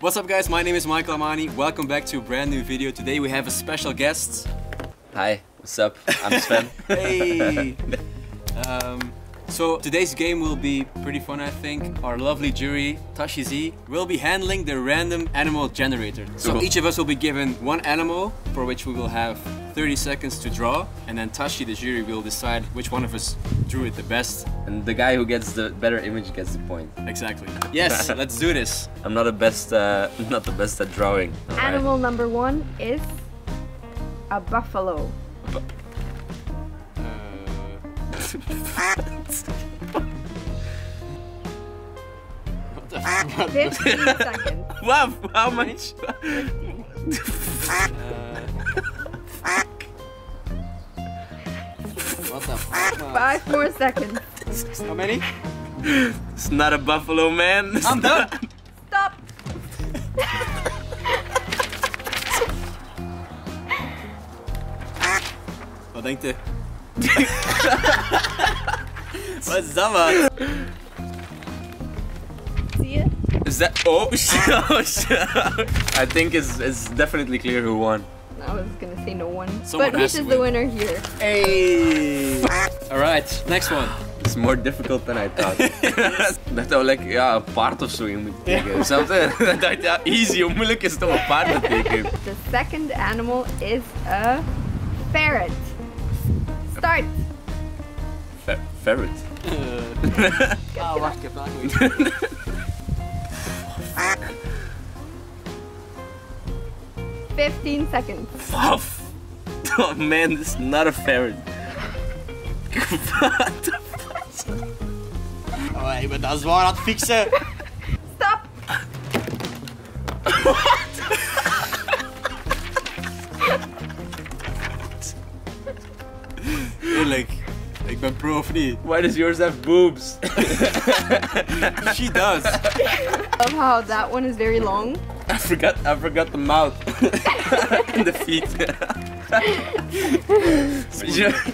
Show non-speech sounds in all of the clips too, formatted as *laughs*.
What's up guys, my name is Michael Amani. Welcome back to a brand new video. Today we have a special guest. Hi, what's up? I'm Sven. Hey! *laughs* um, so today's game will be pretty fun I think. Our lovely jury, Tashi Z, will be handling the random animal generator. So Cool. each of us will be given one animal for which we will have 30 seconds to draw and then Tashi, the jury, will decide which one of us drew it the best. and the guy who gets the better image gets the point. Exactly. Yes, *laughs* let's do this. I'm not the best, uh, *laughs* not the best at drawing. alright? Animal number one is a buffalo. What the f- 15 *laughs* seconds. Wow, how much? Uh, what the f- Five more seconds. How many? It's not a buffalo, man. I'm done! Stop. Wat denkt u? Wat is dat man? Is that? Oh *laughs* shit! Oh, shit. I think it's it's definitely clear who won. I was gonna say no one. Someone but has Mish to is the winner here. Hey! Alright, next one. It's more difficult than I thought. *laughs* Dat zou like ja een paard of zo in moeten tekenen. Snap je? Ik ja easy, hoe moeilijk is het om een paard te tekenen? The second animal is a ferret. Start. Fer- ferret. Ah, wacht, ik heb nagedacht. 15 seconds. Fuff. Oh man, this is not a ferret. What the Oh, ik ben dat zwaar aan het fixen. Stop. Eerlijk, ik ben pro of? Why does yours have boobs? *laughs* She does. *laughs* Love how that one is very long. I forgot I forgot the mouth. *laughs* and the feet.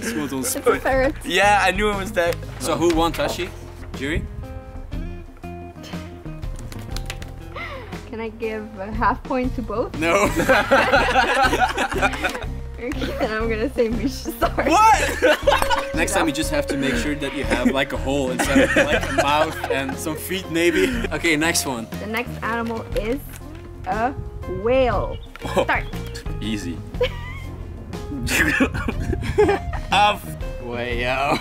Smooth on spit. yeah, I knew it was that. So who won Tashi? Jury? Can I give a half point to both? No. *laughs* Okay, then I'm gonna say Mish. Sorry. what? *laughs* Next time you just have to make sure that you have like a hole inside of like a mouth and some feet maybe. Okay, next one. The next animal is a whale. Start. Easy. Off. Way yo.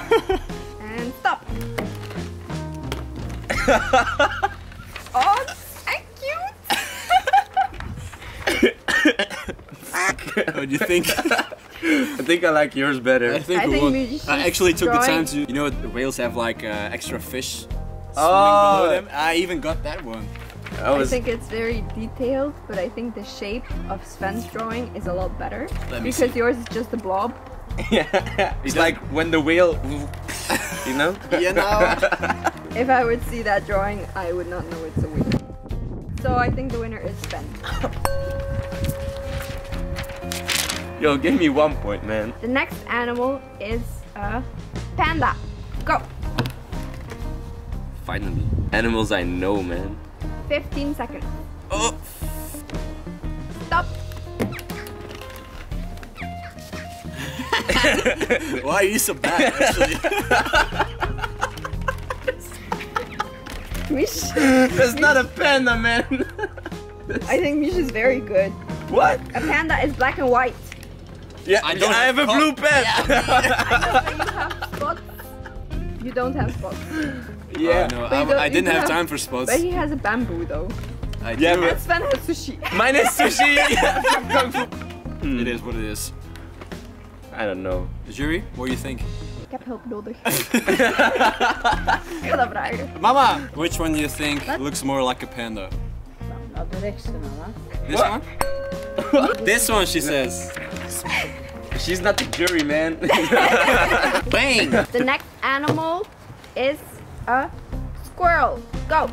And stop. *laughs* oh, thank you. What you think? *laughs* I think I like yours better. I think I think we I actually took the time to. You know, the whales have like uh, extra fish swimming Oh. below them. I even got that one. I I was think it's very detailed, but I think the shape of Sven's drawing is a lot better. Let me because see. yours is just a blob. *laughs* yeah. It's like when the whale, you know. *laughs* You know. If I would see that drawing, I would not know it's a whale. So I think the winner is Sven. Yo, give me one point, man. The next animal is a panda. Go. Finally, animals I know, man. 15 seconds. Oh. Stop. *laughs* Why are you so bad? Actually. *laughs* Mish. That's not a panda, man. I think Mish is very good. what? A panda is black and white. Yeah, I I, don't have, have a blue pen. But *laughs* you have spots. You don't have spots. *laughs* Oh, yeah. Oh, no, But you don't- I, I didn't have have- time for spots. But he has a bamboo though. I Yeah, do. but- And Sven has sushi. Mine is sushi. Kung. *laughs* Hmm. It is what it is. I don't know. The jury, what do you think? Ik heb hulp nodig. Ik ga dat vragen. Mama! Which one do you think looks more like a panda? Nou, de rechtste dan. This What? one? this one, she says. *laughs* She's not the jury, man. *laughs* Bang! The next animal is a squirrel. Go.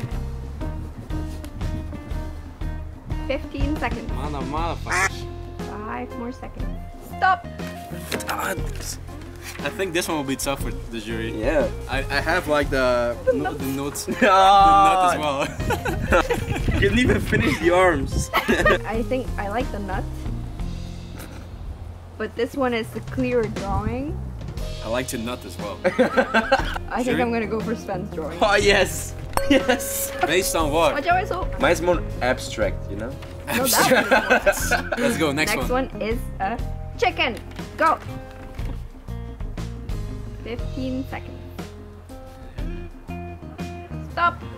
15 seconds. Man, motherfuckers. Five more seconds. Stop. I think this one will be tough for the jury. Yeah. I, I have like the no, the notes, *laughs* the nut as well. You didn't even finish the arms. I think I like the nut. But this one is the clearer drawing. I like to nut as well. *laughs* I think I'm gonna go for Sven's drawing. oh yes. Yes. Based on what? Watch out, so. Mine's more abstract, you know? No, that. *laughs* Let's go. Next, Next one. Next one is a chicken. Go. 15 seconds. Stop. *laughs*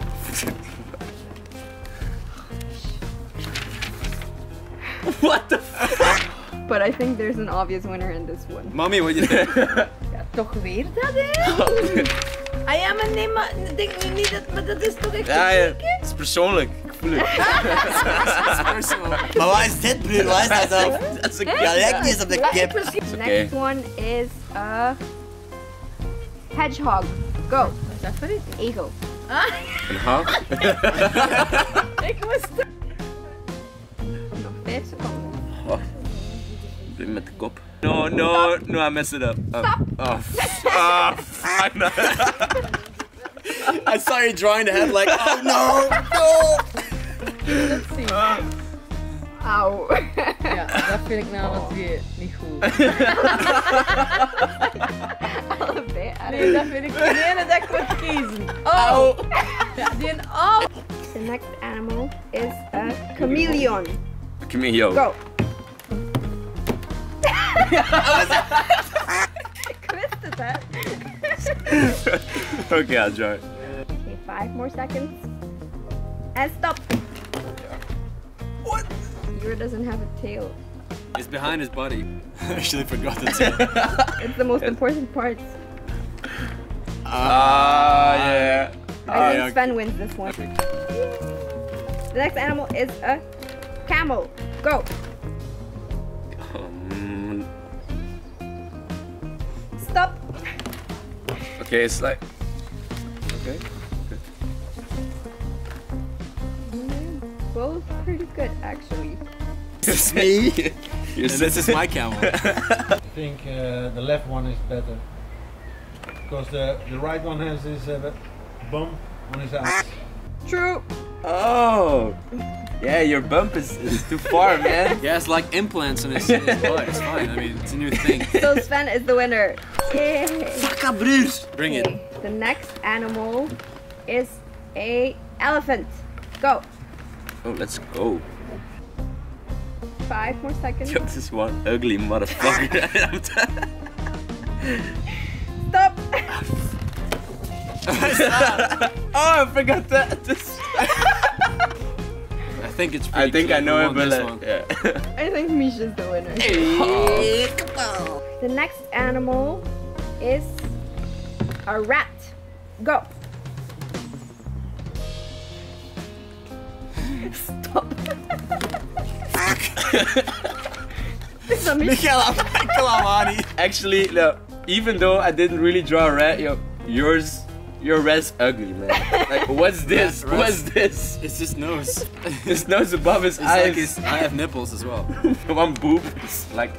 What the But I think there's an obvious winner in this one. Mommy, what do you think? Ja, toch weer dat, hè? Ah ja, *laughs* *laughs* maar nee, maar denk nu niet dat, maar dat is toch echt Ja, een ja. Het is persoonlijk. Ik voel het. Personal. Maar waar is dit, broer? Waar is dat dan? Dat is een Ja, lijkt niet eens op de kip. The oké. next one is a hedgehog. Go. Wat is dat voor iets? Eagle. Een *laughs* hak. Ik moest... Nog 5 seconden. Doe met de kop. No, no, no, I messed it up. Oh, oh, oh fuck. no. I saw you drawing the head like, oh no, no. Dat zien. Auw. Ja, dat vind er ik nou *laughs* weer niet goed. Er Allebei. Nee, dat vind ik de ene dat ik moet er kiezen. Oh! Ja, die een oh! The next animal is a chameleon. Come here. Go. Ik wist het. Okay, I'll draw it. Okay, five more seconds. And stop. What? Yours doesn't have a tail. It's behind his body. *laughs* I actually forgot the tail. *laughs* It's the most important part. Ah, yeah. I think yeah, Sven wins this one. The next animal is a camel. Go. Okay, it's like. Okay. Both pretty good, actually. It's *laughs* me. You're this is my camel. *laughs* I think uh, the left one is better because the, the right one has this uh, bump on his ass. True. Oh. Yeah, your bump is, is too far, *laughs* man. Yeah, it's like implants in his, *laughs* in his butt. It's fine. I mean, it's a new thing. So Sven is the winner. Yay. Fuck up, broers. Bring it. The next animal is a elephant. Go. Oh, let's go. Five more seconds. Yo, this is one ugly motherfucker. *laughs* Stop. oh, I forgot that. This- I think it's. I Pretty think I know it, won but like, yeah. *laughs* I think Misha's the winner. The next animal is a rat. Go. Stop. *laughs* It's a Misha. Michael, Michael *laughs* Amani. Actually, no. Even though I didn't really draw a rat, yo, yours, your rat's ugly, man. Like, what's *laughs* this? Rat- What's this? It's his nose. *laughs* His nose above his It's like eyes. his, I have nipples as well. *laughs* One boob is like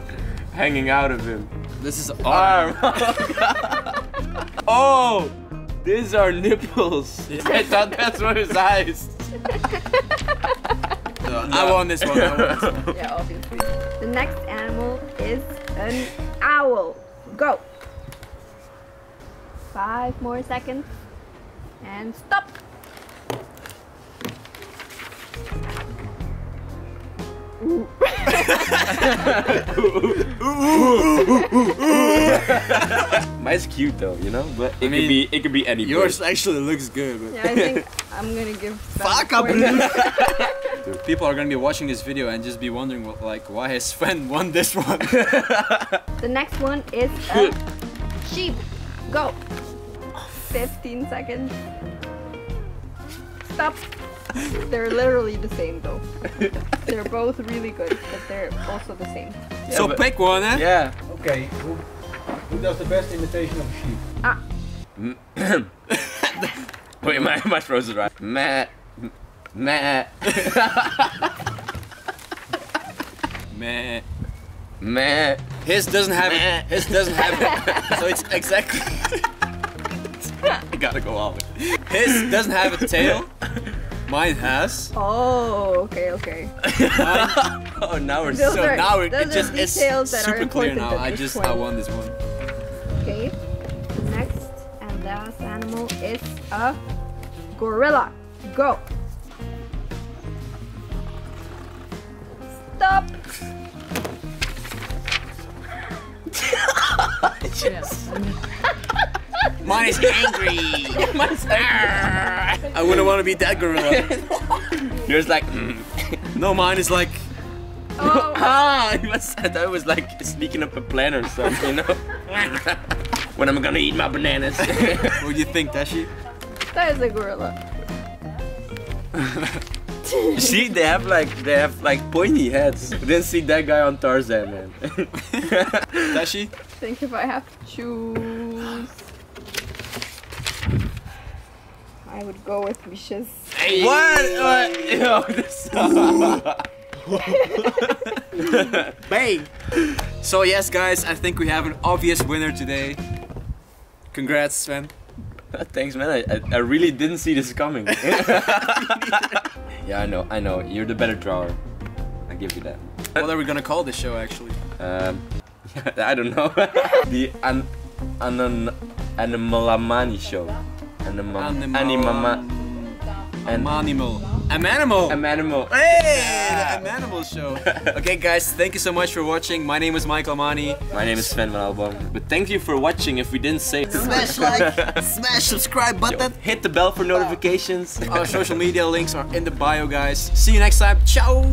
hanging out of him. This is ah, arm. Arm. oh, these are nipples. I thought that's what his eyes. I won this one. I won this one. Yeah, obviously. The next animal is an owl. Go. Five more seconds. And stop. Ooh. Mine's cute though, you know, but it I mean, could be it could be any Yours bird. actually looks good, but Yeah, I think *laughs* I'm gonna give. Fuck up, point. broer. *laughs* people are gonna be watching this video and just be wondering, what, like, why has Sven *laughs* won this one? The next one is a sheep. Go. 15 seconds. Stop. They're literally the same though. *laughs* They're both really good, but they're also the same. so pick one, eh? Yeah. Okay, who, who does the best imitation of a sheep? Ah. *coughs* Wait, my my throat is right. Matt. Matt. *laughs* Meh. Man. His doesn't have it. His doesn't have it. *laughs* So it's exactly. I *laughs* gotta go out. His doesn't have a tail. Mine has. Oh, okay, okay. Mine, *laughs* Oh, now we're Those so are- now it, those it are just is details that are super clear now. I just point. I won this one. Okay. Next and last animal is a gorilla. Go. Stop. *laughs* Mine is angry. *laughs* Mine's angry. I wouldn't want to be that gorilla. *laughs* Yours like. mm. No, mine is like. Oh, *laughs* Ah, it was, I thought was like sneaking up a plan or something, you know? when am I gonna eat my bananas? What do you think, Tashi? that is a gorilla. see, they have like they have like pointy heads. Didn't see that guy on Tarzan, man. Tashi? Think if I have to choose. I would go with Vicious. what? What? Yo, this. *laughs* Bang! So yes, guys, I think we have an obvious winner today. Congrats, Sven. *laughs* Thanks, man. I, I, I really didn't see this coming. *laughs* yeah, I know, I know. You're the better drawer. I give you that. What are we gonna call this show, actually? Um, I don't know. the an, an, an Animalamani show. Anima, Animama. An- Animal. An Animal. An Animal. Hey, the Animal Show. *laughs* okay, guys, thank you so much for watching. My name is Michael Amani. My name is Sven van Alboom. But thank you for watching if we didn't say. Smash like, *laughs* smash subscribe button. Hit the bell for notifications. Our *laughs* social media links are in the bio, guys. See you next time. Ciao.